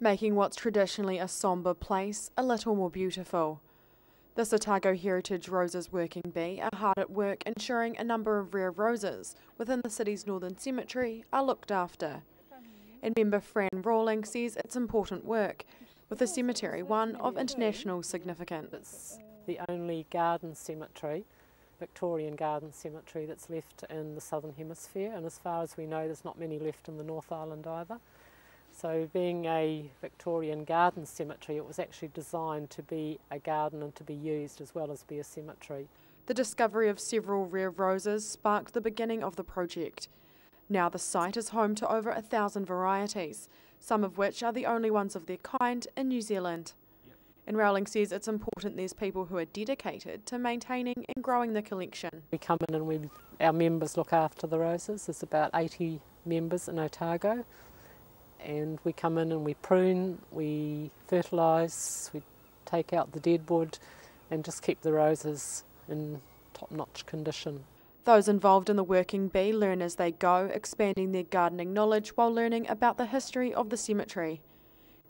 making what's traditionally a sombre place a little more beautiful. The Otago Heritage Roses Working Bee are hard at work ensuring a number of rare roses within the city's northern cemetery are looked after. And member Fran Rawling says it's important work, with the cemetery one of international significance. It's the only garden cemetery, Victorian garden cemetery, that's left in the southern hemisphere, and as far as we know, there's not many left in the North Island either. So being a Victorian garden cemetery, it was actually designed to be a garden and to be used as well as be a cemetery. The discovery of several rare roses sparked the beginning of the project. Now the site is home to over a thousand varieties, some of which are the only ones of their kind in New Zealand. And Rawling says it's important there's people who are dedicated to maintaining and growing the collection. We come in and we, our members look after the roses. There's about 80 members in Otago and we come in and we prune, we fertilise, we take out the dead wood and just keep the roses in top-notch condition. Those involved in the working bee learn as they go, expanding their gardening knowledge while learning about the history of the cemetery.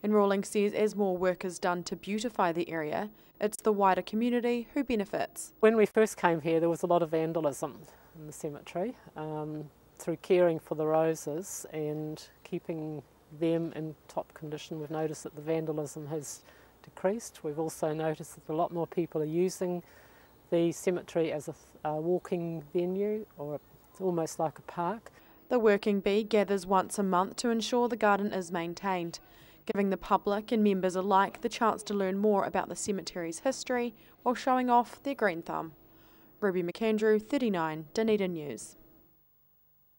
And Rawling says as more work is done to beautify the area, it's the wider community who benefits. When we first came here, there was a lot of vandalism in the cemetery. Um, through caring for the roses and keeping them in top condition. We've noticed that the vandalism has decreased. We've also noticed that a lot more people are using the cemetery as a, a walking venue or it's almost like a park. The Working Bee gathers once a month to ensure the garden is maintained, giving the public and members alike the chance to learn more about the cemetery's history while showing off their green thumb. Ruby McAndrew, 39, Dunedin News.